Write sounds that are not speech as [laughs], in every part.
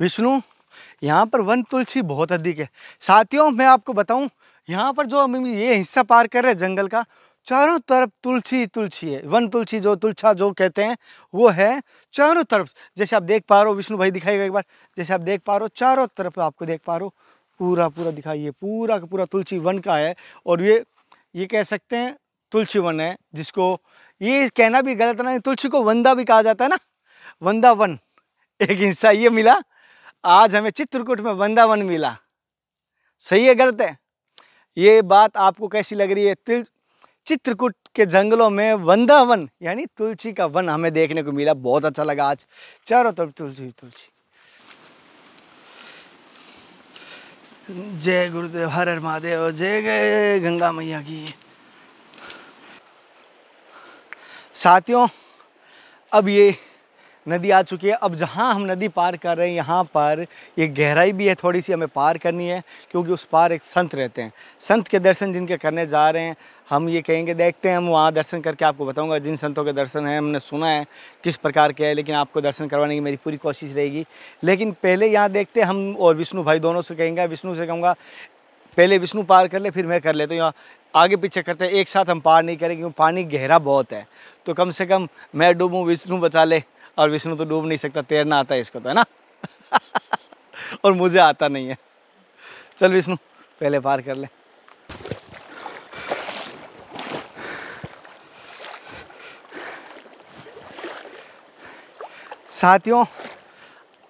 विष्णु, यहाँ पर वन तुलसी बहुत अधिक है। साथियों, मैं आपको बताऊँ, यहाँ पर जो हम ये हिस्सा पार कर रहे हैं जंगल का, चारों तरफ़ तुलसी तुलसी है। वन तुलसी जो तुलसा जो कहते हैं, वो है चारों तरफ़। जैसे आप देख पा रहे हो, विष्णु भाई दिखाएगा एक बार, जैसे आप देख पा रहे हो, चारों तरफ़ आपको देख पा रहे हो, पूरा पूरा दिखाइए, पूरा का पूरा तुलसी वन का है। और ये ये कह सकते हैं तुलसी वन है, जिसको, ये कहना भी गलत ना तुलसी को वंदा भी कहा जाता है ना, वंदा वन। एक हिस्सा ये मिला आज हमें चित्रकूट में वंदा वन मिला। सही है, गलत है? ये बात आपको कैसी लग रही है? चित्रकूट के जंगलों में वृंदावन, यानी तुलसी का वन हमें देखने को मिला। बहुत अच्छा लगा आज। चारों तरफ़ तुलसी तुलसी। जय गुरुदेव, हर हर महादेव, जय गए गंगा मैया की। साथियों, अब ये नदी आ चुकी है। अब जहाँ हम नदी पार कर रहे हैं, यहाँ पर ये गहराई भी है, थोड़ी सी हमें पार करनी है, क्योंकि उस पार एक संत रहते हैं। संत के दर्शन जिनके करने जा रहे हैं, हम ये कहेंगे, देखते हैं, हम वहाँ दर्शन करके आपको बताऊँगा, जिन संतों के दर्शन हैं, हमने सुना है, किस प्रकार के हैं, लेकिन आपको दर्शन करवाने की मेरी पूरी कोशिश रहेगी। लेकिन पहले यहाँ देखते हम और विष्णु भाई दोनों से कहेंगे, विष्णु से कहूँगा, पहले विष्णु पार कर ले, फिर मैं कर लेता हूँ। यहाँ आगे पीछे करते हैं, एक साथ हम पार नहीं करें क्योंकि पानी गहरा बहुत है। तो कम से कम मैं डूबूँ, विष्णु बचा ले। और विष्णु तो डूब नहीं सकता तैरना आता है इसको तो है ना? [laughs] और मुझे आता नहीं है। चल विष्णु, पहले पार कर ले। साथियों,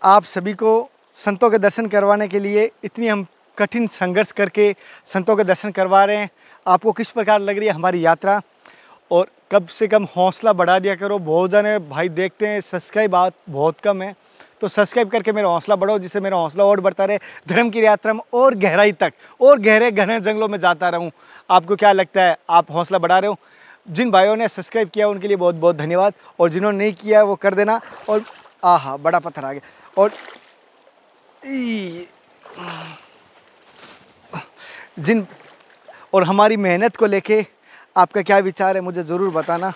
आप सभी को संतों के दर्शन करवाने के लिए इतनी हम कठिन संघर्ष करके संतों के दर्शन करवा रहे हैं। आपको किस प्रकार लग रही है हमारी यात्रा? और कम से कम हौसला बढ़ा दिया करो। बहुत जने भाई देखते हैं सब्सक्राइब बात बहुत कम है। तो सब्सक्राइब करके मेरा हौसला बढ़ाओ, जिससे मेरा हौसला और बढ़ता रहे। धर्म की यात्रा में और गहराई तक, और गहरे घने जंगलों में जाता रहूँ। आपको क्या लगता है, आप हौसला बढ़ा रहे हो? जिन भाइयों ने सब्सक्राइब किया, उनके लिए बहुत बहुत धन्यवाद। और जिन्होंने नहीं किया, वो कर देना। और आहा, बड़ा पत्थर आ गया और जिन, और हमारी मेहनत को लेके आपका क्या विचार है मुझे ज़रूर बताना।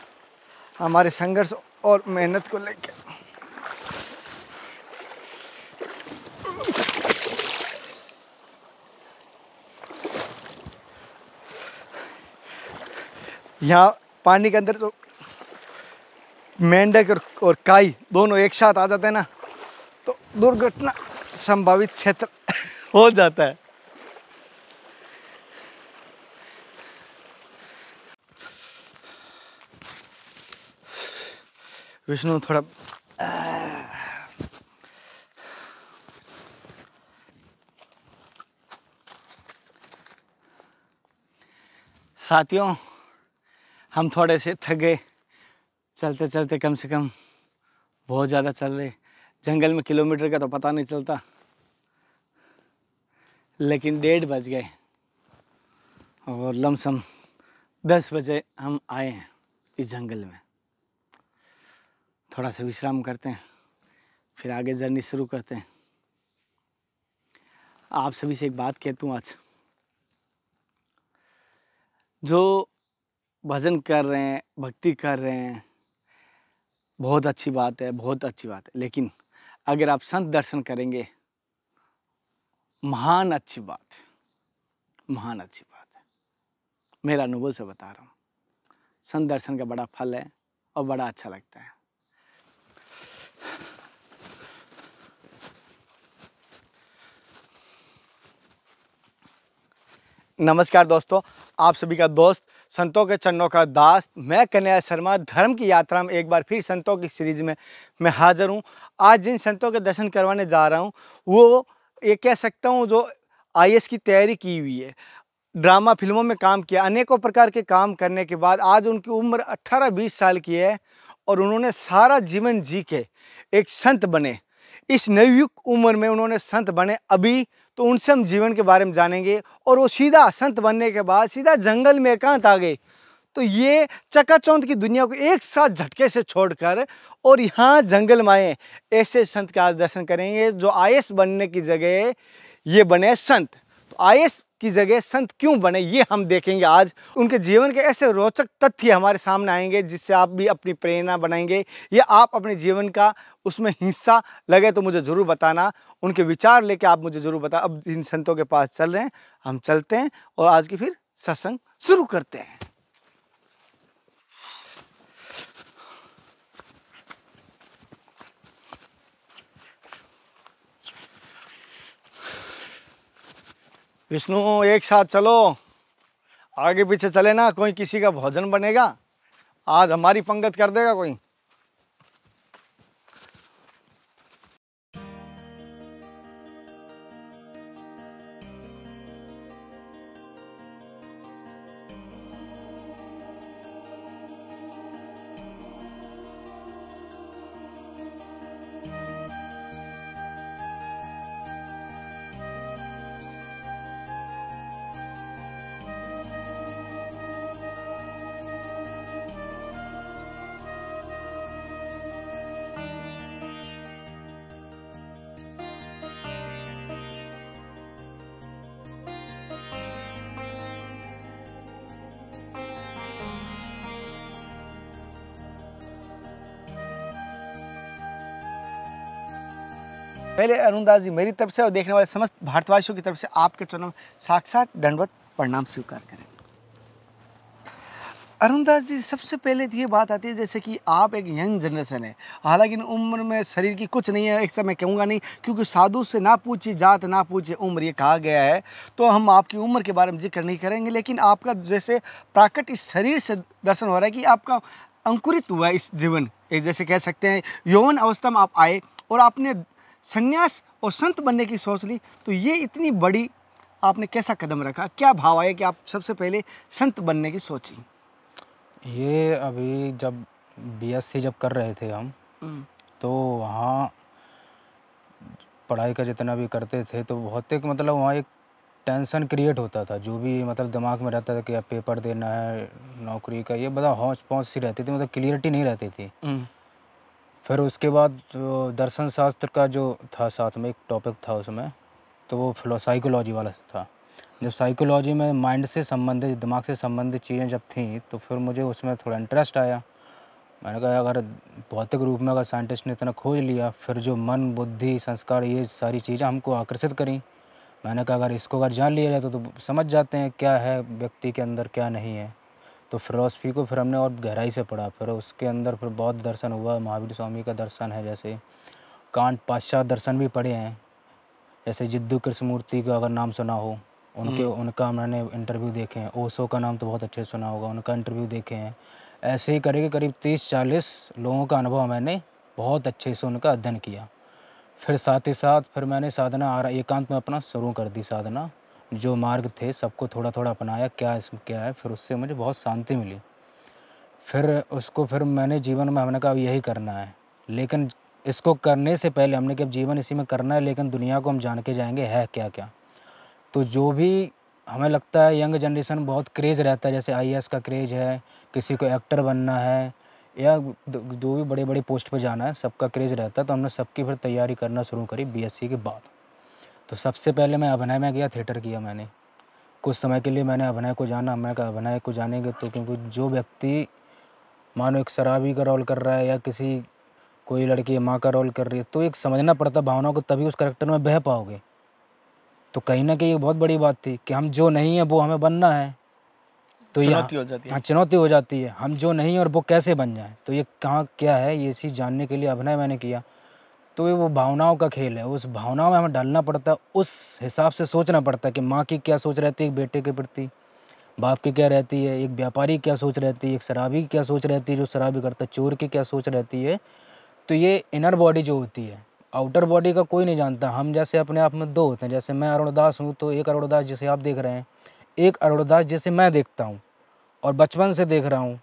हमारे संघर्ष और मेहनत को लेकर यहाँ पानी के अंदर तो मेंढक और, और काई दोनों एक साथ आ जाते हैं ना तो दुर्घटना संभावित क्षेत्र [laughs] हो जाता है। विष्णु, थोड़ा साथियों, हम थोड़े से थक गए। चलते चलते कम से कम बहुत ज़्यादा चल रहे। जंगल में किलोमीटर का तो पता नहीं चलता। लेकिन डेढ़ बज गए और लमसम दस बजे हम आए हैं इस जंगल में। थोड़ा सा विश्राम करते हैं, फिर आगे जर्नी शुरू करते हैं। आप सभी से एक बात कहता हूँ आज। जो भजन कर रहे हैं, भक्ति कर रहे हैं, बहुत अच्छी बात है, बहुत अच्छी बात है। लेकिन अगर आप संत दर्शन करेंगे, महान अच्छी बात है, महान अच्छी बात है। मेरा अनुभव से बता रहा हूँ। संत दर्शन का बड़ा फल है और बड़ा अच्छा लगता है। नमस्कार दोस्तों, आप सभी का दोस्त, संतों के चरणों का दास, मैं कन्या शर्मा, धर्म की यात्रा में एक बार फिर संतों की सीरीज़ में मैं हाजिर हूँ। आज जिन संतों के दर्शन करवाने जा रहा हूँ, वो ये कह सकता हूँ जो आई की तैयारी की हुई है, ड्रामा फ़िल्मों में काम किया, अनेकों प्रकार के काम करने के बाद आज उनकी उम्र 18-20 साल की है और उन्होंने सारा जीवन जी के एक संत बने। इस नवयुग उम्र में उन्होंने संत बने, अभी तो उनसे हम जीवन के बारे में जानेंगे और वो सीधा संत बनने के बाद सीधा जंगल में एकांत आ गए। तो ये चकाचौंध की दुनिया को एक साथ झटके से छोड़कर और यहाँ जंगल में आए। ऐसे संत का आज दर्शन करेंगे जो आयस बनने की जगह ये बने संत। तो आई की जगह संत क्यों बने, ये हम देखेंगे आज। उनके जीवन के ऐसे रोचक तथ्य हमारे सामने आएँगे, जिससे आप भी अपनी प्रेरणा बनाएँगे, या आप अपने जीवन का उसमें हिस्सा लगे तो मुझे ज़रूर बताना। उनके विचार लेके आप मुझे ज़रूर बता, अब इन संतों के पास चल रहे हैं, हम चलते हैं और आज की फिर सत्संग शुरू करते हैं। विष्णु, एक साथ चलो। आगे पीछे चले ना, कोई किसी का भोजन बनेगा। आज हमारी पंगत कर देगा कोई। पहले अरुणदास जी मेरी तरफ़ से और देखने वाले समस्त भारतवासियों की तरफ़ से आपके चरणों में साक्षात दंडवत प्रणाम स्वीकार करें। अरुणदास जी, सबसे पहले तो ये बात आती है, जैसे कि आप एक यंग जनरेशन है। हालाँकि उम्र में शरीर की कुछ नहीं है, एक समय कहूँगा नहीं, क्योंकि साधु से ना पूछी जात, ना पूछे उम्र, ये कहा गया है। तो हम आपकी उम्र के बारे में ज़िक्र नहीं करेंगे, लेकिन आपका जैसे प्राकट इस शरीर से दर्शन हो रहा है कि आपका अंकुरित हुआ इस जीवन। जैसे कह सकते हैं, यौवन अवस्था में आप आए और आपने संन्यास और संत बनने की सोच ली तो ये इतनी बड़ी आपने कैसा कदम रखा? क्या भाव आया कि आप सबसे पहले संत बनने की सोची? ये अभी जब बीएससी जब कर रहे थे हम हम्म, तो वहाँ पढ़ाई का जितना भी करते थे तो बहुत एक मतलब वहाँ एक टेंशन क्रिएट होता था जो भी मतलब दिमाग में रहता था कि अब पेपर देना है नौकरी का ये बड़ा हौच पौच सी रहती थी मतलब क्लियरिटी नहीं रहती थी। हम्म, फिर उसके बाद दर्शन शास्त्र का जो था साथ में एक टॉपिक था उसमें तो वो साइकोलॉजी वाला था। जब साइकोलॉजी में माइंड से संबंधित दिमाग से संबंधित चीज़ें जब थी तो फिर मुझे उसमें थोड़ा इंटरेस्ट आया। मैंने कहा अगर भौतिक रूप में अगर साइंटिस्ट ने इतना खोज लिया फिर जो मन बुद्धि संस्कार ये सारी चीज़ें हमको आकर्षित करी। मैंने कहा अगर इसको अगर जान लिया जाए तो, तो समझ जाते हैं क्या है व्यक्ति के अंदर क्या नहीं है। तो फिलोसफी को फिर हमने और गहराई से पढ़ा। फिर उसके अंदर फिर बौद्ध दर्शन हुआ महावीर स्वामी का दर्शन है जैसे कांट पाश्चात दर्शन भी पढ़े हैं। जैसे जिद्दू कृष्णमूर्ति का अगर नाम सुना हो उनके उनका मैंने इंटरव्यू देखे हैं। ओसो का नाम तो बहुत अच्छे से सुना होगा उनका इंटरव्यू देखे हैं। ऐसे ही करके करीब तीस चालीस लोगों का अनुभव मैंने बहुत अच्छे से उनका अध्ययन किया। फिर साथ ही साथ फिर मैंने साधना आ रहा एकांत में अपना शुरू कर दी साधना। जो मार्ग थे, सबको थोड़ा थोड़ा अपनाया, क्या इसमें क्या है, फिर उससे मुझे बहुत शांति मिली। फिर उसको फिर मैंने जीवन में, हमने कहा अब यही करना है। लेकिन इसको करने से पहले हमने कि अब जीवन इसी में करना है, लेकिन दुनिया को हम जान के जाएँगे, है क्या क्या तो जो भी हमें लगता है, यंग जनरेशन बहुत क्रेज़ रहता है, जैसे आईएएस का क्रेज़ है, किसी को एक्टर बनना है, या जो भी बड़े बड़े पोस्ट पर जाना है, सबका क्रेज़ रहता है तो हमने सबकी फिर तैयारी करना शुरू करी बीएससी के बाद। तो सबसे पहले मैं अभिनय में गया थिएटर किया मैंने। कुछ समय के लिए मैंने अभिनय को जाना। मैं कहा अभिनय को जानेंगे तो क्योंकि जो व्यक्ति मानो एक शराबी का रोल कर रहा है या किसी कोई लड़की माँ का रोल कर रही है तो एक समझना पड़ता भावनाओं को तभी उस करेक्टर में बह पाओगे। तो कहीं ना कहीं ये बहुत बड़ी बात थी कि हम जो नहीं है वो हमें बनना है। तो ये चुनौती हो जाती है। हाँ चुनौती हो जाती है। हम जो नहीं है और वो कैसे बन जाए? तो ये कहाँ क्या है? ये चीज़ जानने के लिए अभिनय मैंने किया। तो ये वो भावनाओं का खेल है, उस भावनाओं में हमें डालना पड़ता है, उस हिसाब से सोचना पड़ता है कि माँ की क्या सोच रहती है, एक बेटे के प्रति, बाप की क्या रहती है, एक व्यापारी क्या सोच रहती है, एक शराबी क्या सोच रहती है, जो शराबी करता है, चोर की क्या सोच रहती है तो ये इनर बॉडी जो होती है आउटर बॉडी का कोई नहीं जानता, हम जैसे अपने आप में दो होते हैं, जैसे मैं अरुणदास हूँ तो एक अरुणदास जिसे आप देख रहे हैं, एक अरुणदास जिसे मैं देखता हूँ, और बचपन से देख रहा हूँ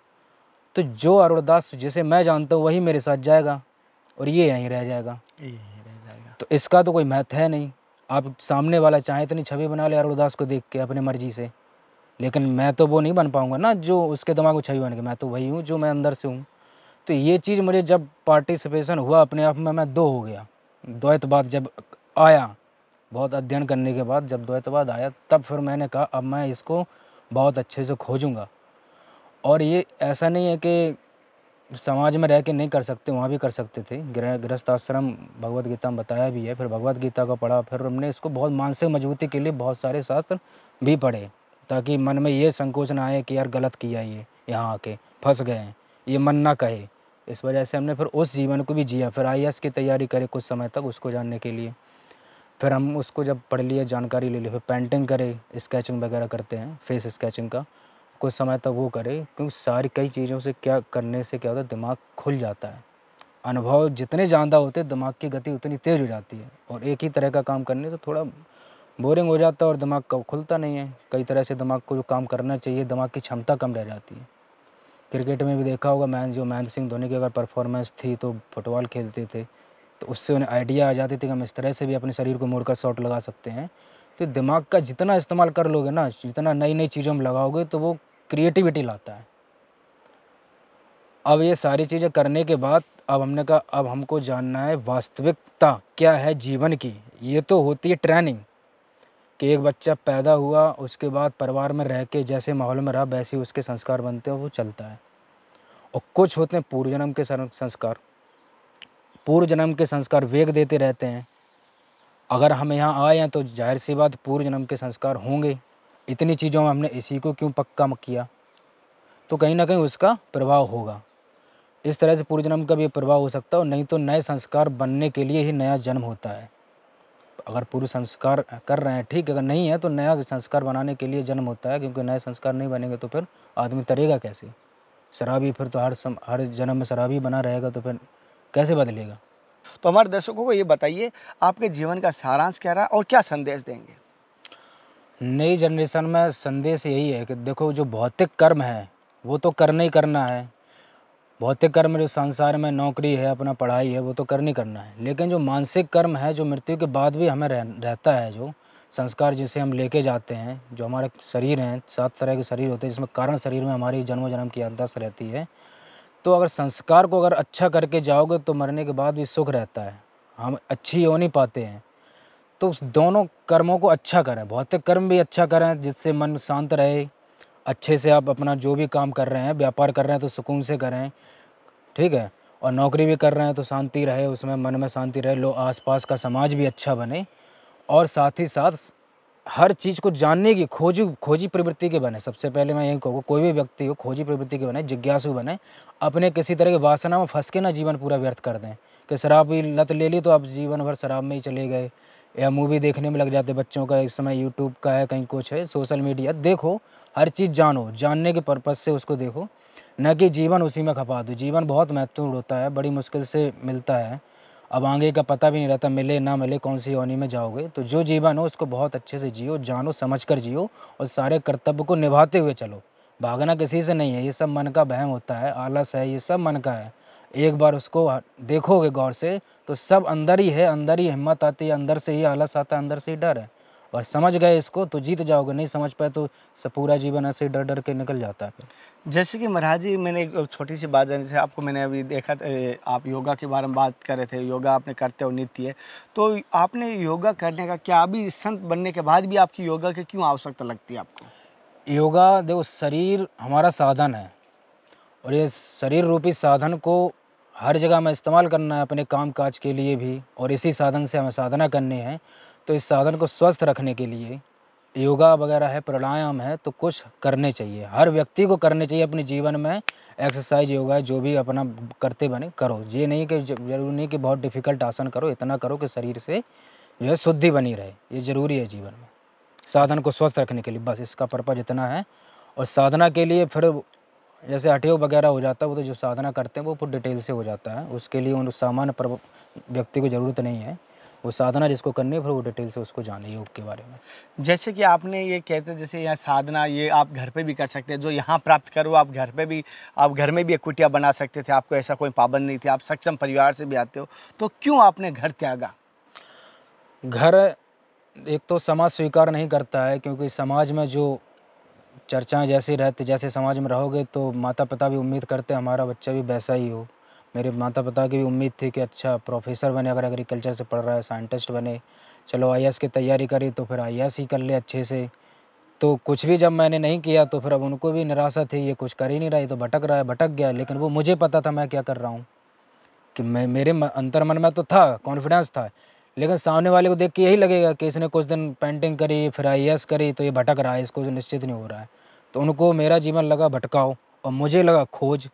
तो जो अरुणदास जिसे मैं जानता हूँ, वही मेरे साथ जाएगा और ये यहीं रह जाएगा। यही रह जाएगा। तो इसका तो कोई महत्व है नहीं। आप सामने वाला चाहे इतनी छवि बना ले अरुणदास को देख के अपने मर्ज़ी से। लेकिन मैं तो वो नहीं बन पाऊँगा ना जो उसके दिमाग में छवि बन के। मैं तो वही हूँ जो मैं अंदर से हूँ। तो ये चीज़ मुझे जब पार्टिसिपेशन हुआ अपने आप में मैं दो हो गया। द्वैत बात जब आया बहुत अध्ययन करने के बाद जब द्वैतवाद आया तब फिर मैंने कहा अब मैं इसको बहुत अच्छे से खोजूँगा। और ये ऐसा नहीं है कि समाज में रह के नहीं कर सकते, वहाँ भी कर सकते थे। गृह गृहस्थ आश्रम भगवत गीता में बताया भी है, फिर भगवत गीता का पढ़ा, फिर हमने इसको बहुत मानसिक मजबूती के लिए बहुत सारे शास्त्र भी पढ़े, ताकि मन में ये संकोच ना आए कि यार गलत किया ये, यहाँ आके फंस गए हैं, ये मन ना कहे। इस वजह से हमने फिर उस जीवन को भी जिया, फिर आईएएस की तैयारी करे कुछ समय तक उसको जानने के लिए। फिर हम उसको जब पढ़ लिए, जानकारी ले ली, फिर पेंटिंग करे, स्केचिंग वगैरह करते हैं, फेस स्केचिंग का कुछ समय तक वो करे, क्योंकि सारी कई चीज़ों से क्या करने से क्या होता है, दिमाग खुल जाता है। अनुभव जितने ज़्यादा होते दिमाग की गति उतनी तेज़ हो जाती है। और एक ही तरह का काम करने से थोड़ा बोरिंग हो जाता है और दिमाग का खुलता नहीं है। कई तरह से दिमाग को जो काम करना चाहिए, दिमाग की क्षमता कम रह जाती है। क्रिकेट में भी देखा होगा मैन, जो महेंद्र सिंह धोनी की अगर परफॉर्मेंस थी तो फुटबॉल खेलते थे तो उससे उन्हें आइडिया आ जाती थी कि हम इस तरह से भी अपने शरीर को मोड़कर शॉट लगा सकते हैं। तो दिमाग का जितना इस्तेमाल कर लोगे ना, जितना नई नई चीज़ों में लगाओगे तो वो क्रिएटिविटी लाता है। अब ये सारी चीज़ें करने के बाद, अब हमने कहा, अब हमको जानना है वास्तविकता क्या है जीवन की। ये तो होती है ट्रेनिंग कि एक बच्चा पैदा हुआ, उसके बाद परिवार में रह के जैसे माहौल में रहा, वैसे उसके संस्कार बनते हैं, वो चलता है। और कुछ होते हैं पूर्व जन्म के संस्कार पूर्व जन्म के संस्कार वेग देते रहते हैं। अगर हम यहाँ आए हैं तो ज़ाहिर सी बात पूर्व जन्म के संस्कार होंगे। इतनी चीज़ों में हमने इसी को क्यों पक्का किया? तो कहीं ना कहीं उसका प्रभाव होगा। इस तरह से पूर्व जन्म का भी प्रभाव हो सकता है नहीं तो नए संस्कार बनने के लिए ही नया जन्म होता है। अगर पूर्व संस्कार कर रहे हैं ठीक अगर नहीं है तो नया संस्कार बनाने के लिए जन्म होता है क्योंकि नए संस्कार नहीं बनेंगे तो फिर आदमी तरेगा कैसे? शराबी फिर तो हर सम, हर जन्म में शराबी बना रहेगा तो फिर कैसे बदलेगा? तो हमारे दर्शकों को ये बताइए आपके जीवन का सारांश क्या रहा और क्या संदेश देंगे? नई जनरेशन में संदेश यही है कि देखो जो भौतिक कर्म है वो तो करना ही करना है। भौतिक कर्म जो संसार में नौकरी है अपना पढ़ाई है वो तो करनी करना है। लेकिन जो मानसिक कर्म है जो मृत्यु के बाद भी हमें रह, रहता है जो संस्कार जिसे हम लेके जाते हैं जो हमारे शरीर हैं सात तरह के शरीर होते हैं जिसमें कारण शरीर में हमारी जन्म जन्म की याददाश्त रहती है तो अगर संस्कार को अगर अच्छा करके जाओगे तो मरने के बाद भी सुख रहता है। हम अच्छी हो नहीं पाते हैं। तो दोनों कर्मों को अच्छा करें। भौतिक कर्म भी अच्छा करें जिससे मन शांत रहे। अच्छे से आप अपना जो भी काम कर रहे हैं, व्यापार कर रहे हैं तो सुकून से करें। ठीक है? और नौकरी भी कर रहे हैं तो शांति रहे, उसमें मन में शांति रहे, लो आसपास का समाज भी अच्छा बने। और साथ ही साथ हर चीज़ को जानने की, खोजी खोजी प्रवृत्ति के बने। सबसे पहले मैं यही कहूँगा, कोई भी व्यक्ति हो, खोजी प्रवृत्ति के बने, जिज्ञासु बने, अपने किसी तरह की वासना में फंस के ना जीवन पूरा व्यर्थ कर दें। कि शराब भी लत ले ली तो आप जीवन भर शराब में ही चले गए, या मूवी देखने में लग जाते बच्चों का, इस समय यूट्यूब का है, कहीं कुछ है, सोशल मीडिया। देखो, हर चीज़ जानो, जानने के पर्पज़ से उसको देखो। न कि जीवन उसी में खपा दो। जीवन बहुत महत्वपूर्ण होता है, बड़ी मुश्किल से मिलता है। अब आगे का पता भी नहीं रहता, मिले ना मिले कौन सी योनी में जाओगे। तो जो जीवन हो, उसको बहुत अच्छे से जियो, जानो समझ कर जियो और सारे कर्तव्य को निभाते हुए चलो। भागना किसी से नहीं है, ये सब मन का बहम होता है, आलस है, ये सब मन का है। एक बार उसको देखोगे गौर से तो सब अंदर ही है, अंदर ही हिम्मत आती है, अंदर से ही आलस आता है, अंदर से ही डर है। और समझ गए इसको तो जीत जाओगे। नहीं समझ पाए तो पूरा जीवन ऐसे डर डर के निकल जाता है जैसे कि महाराज जी मैंने एक छोटी सी बात जानी से आपको मैंने अभी देखा आप योगा के बारे में बात कर रहे थे योगा आपने करते हो नित्य। तो आपने योगा करने का क्या अभी संत बनने के बाद भी आपकी योगा की क्यों आवश्यकता लगती है आपको? योगा देखो शरीर हमारा साधन है। और ये शरीर रूपी साधन को हर जगह में इस्तेमाल करना है अपने काम काज के लिए भी और इसी साधन से हमें साधना करनी है। तो इस साधन को स्वस्थ रखने के लिए योगा वगैरह है, प्राणायाम है तो कुछ करने चाहिए। हर व्यक्ति को करने चाहिए अपने जीवन में एक्सरसाइज योगा जो भी अपना करते बने, करो। ये नहीं कि ज़रूरी नहीं कि बहुत डिफ़िकल्ट आसन करो, इतना करो कि शरीर से जो है शुद्धि बनी रहे। ये ज़रूरी है जीवन में। साधन को स्वस्थ रखने के लिए बस इसका पर्पज़ इतना है। और साधना के लिए फिर जैसे हटियो वगैरह हो जाता है, वो तो जो साधना करते हैं, वो पूरी डिटेल से हो जाता है। उसके लिए उन सामान्य व्यक्ति को ज़रूरत नहीं है। वो साधना जिसको करनी है फिर वो डिटेल से उसको जाने योग के बारे में। जैसे कि आपने ये कहते हैं जैसे यहाँ साधना ये आप घर पे भी कर सकते हैं जो यहाँ प्राप्त करो आप घर पे भी आप घर में भी एक कुटिया बना सकते थे आपको ऐसा कोई पाबंद नहीं थी आप सक्षम परिवार से भी आते हो तो क्यों आपने घर त्यागा? घर एक तो समाज स्वीकार नहीं करता है क्योंकि समाज में जो चर्चाएँ जैसी रहती जैसे समाज में रहोगे तो माता पिता भी उम्मीद करते हमारा बच्चा भी वैसा ही हो। मेरे माता पिता की भी उम्मीद थी कि अच्छा प्रोफेसर बने, अगर एग्रीकल्चर से पढ़ रहा है साइंटिस्ट बने। चलो आईएएस की तैयारी करी तो फिर आईएएस ही कर ले अच्छे से। तो कुछ भी जब मैंने नहीं किया तो फिर अब उनको भी निराशा थी, ये कुछ कर ही नहीं रहा तो भटक रहा है, भटक गया। लेकिन वो मुझे पता था मैं क्या कर रहा हूँ। कि मैं, मेरे अंतर मन में तो था कॉन्फिडेंस था। लेकिन सामने वाले को देख के यही लगेगा कि इसने कुछ दिन पेंटिंग करी, फिर आईएएस करी तो ये भटक रहा है, इसको निश्चित नहीं हो रहा है। तो उनको मेरा जीवन लगा भटकाओ और मुझे लगा खोज।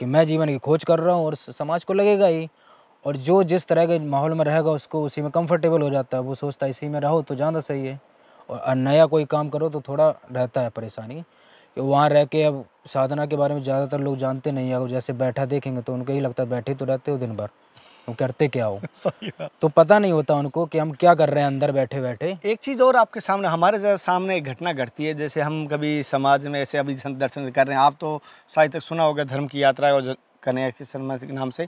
कि मैं जीवन की खोज कर रहा हूँ और समाज को लगेगा ही। और जो जिस तरह के माहौल में रहेगा उसको उसी में कंफर्टेबल हो जाता है। वो सोचता है, इसी में रहो तो ज़्यादा सही है। और नया कोई काम करो तो थोड़ा रहता है परेशानी। कि वहाँ रह के अब साधना के बारे में ज़्यादातर लोग जानते नहीं है। जैसे बैठा देखेंगे तो उनको ही लगता है, बैठे तो रहते हो दिन भर। तुम करते क्या हो? [laughs] तो पता नहीं होता उनको कि हम क्या कर रहे हैं अंदर बैठे बैठे एक चीज़ और आपके सामने हमारे सामने एक घटना घटती है जैसे हम कभी समाज में ऐसे अभी दर्शन कर रहे हैं आप तो शायद तक सुना होगा धर्म की यात्रा और कन्या शर्मा के नाम से।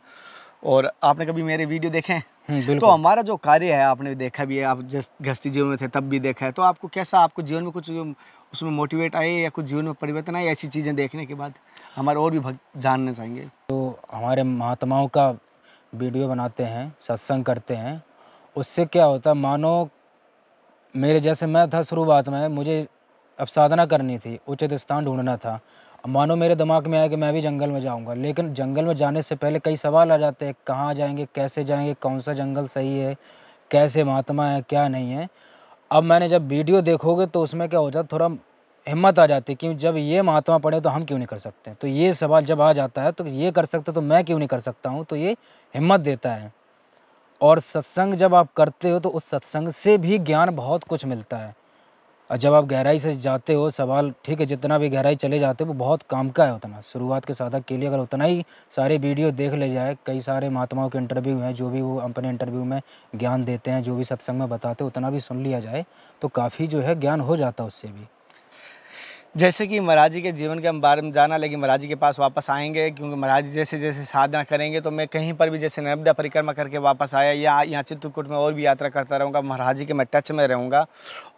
और आपने कभी मेरे वीडियो देखे हैं? हम्म, तो हमारा जो कार्य है आपने देखा भी है आप जिस गस्ती जीवन में थे तब भी देखा है। तो आपको कैसा आपको जीवन में कुछ उसमें मोटिवेट आए या कुछ जीवन में परिवर्तन आए ऐसी चीज़ें देखने के बाद हमारे और भी जानना चाहेंगे? तो हमारे महात्माओं का वीडियो बनाते हैं, सत्संग करते हैं, उससे क्या होता है, मानो मेरे जैसे मैं था शुरुआत में, मुझे अब साधना करनी थी, उचित स्थान ढूंढना था। मानो मेरे दिमाग में आया कि मैं भी जंगल में जाऊँगा, लेकिन जंगल में जाने से पहले कई सवाल आ जाते हैं, कहाँ जाएँगे, कैसे जाएँगे, कौन सा जंगल सही है, कैसे महात्मा है, क्या नहीं है। अब मैंने जब वीडियो देखोगे तो उसमें क्या हो जाता थोड़ा हिम्मत आ जाती है कि जब ये महात्मा पढ़े तो हम क्यों नहीं कर सकते? तो ये सवाल जब आ जाता है तो ये कर सकते तो मैं क्यों नहीं कर सकता हूँ? तो ये हिम्मत देता है। और सत्संग जब आप करते हो तो उस सत्संग से भी ज्ञान बहुत कुछ मिलता है। और जब आप गहराई से जाते हो, सवाल ठीक है, जितना भी गहराई चले जाते हो, वो बहुत काम का है उतना। शुरुआत के साधक के लिए अगर उतना ही सारे वीडियो देख ले जाए, कई सारे महात्माओं के इंटरव्यू हैं, जो भी वो अपने इंटरव्यू में ज्ञान देते हैं, जो भी सत्संग में बताते उतना भी सुन लिया जाए तो काफ़ी जो है ज्ञान हो जाता है उससे भी। जैसे कि महाराज के जीवन के हम बारे में जाना, लेकिन महाराज के पास वापस आएँगे, क्योंकि महाराज जैसे जैसे साधना करेंगे तो मैं कहीं पर भी जैसे नर्मदा परिक्रमा करके वापस आया, या यहाँ चित्रकूट में और भी यात्रा करता रहूँगा, महाराज के मैं टच में रहूँगा।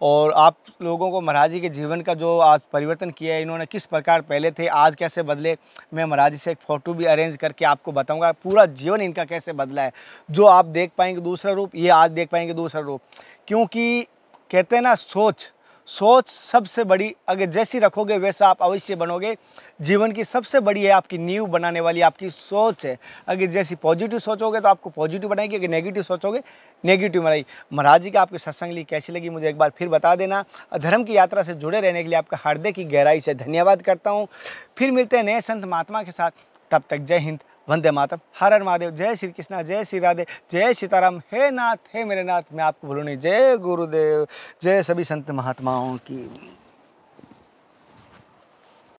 और आप लोगों को महाराज के जीवन का जो आज परिवर्तन किया है, इन्होंने किस प्रकार पहले थे, आज कैसे बदले, मैं महाराज से एक फ़ोटो भी अरेंज करके आपको बताऊँगा, पूरा जीवन इनका कैसे बदला है। जो आप देख पाएँगे दूसरा रूप, ये आज देख पाएँगे दूसरा रूप। क्योंकि कहते हैं ना, सोच सोच सबसे बड़ी, अगर जैसी रखोगे वैसा आप अवश्य बनोगे। जीवन की सबसे बड़ी है आपकी नींव बनाने वाली आपकी सोच है। अगर जैसी पॉजिटिव सोचोगे तो आपको पॉजिटिव बनाएगी, अगर नेगेटिव सोचोगे, नेगेटिव बनाएगी। महाराज जी की आपकी सत्संग ली कैसी लगी मुझे एक बार फिर बता देना। धर्म की यात्रा से जुड़े रहने के लिए आपका हृदय की गहराई से धन्यवाद करता हूँ। फिर मिलते हैं नए संत महात्मा के साथ। तब तक जय हिंद। वंदे मातरम। हर हर महादेव, जय श्री कृष्णा, जय श्री राधे, जय सीताराम। हे नाथ, हे मेरे नाथ, मैं आपको नहीं। जय गुरुदेव, जय सभी संत महात्माओं की।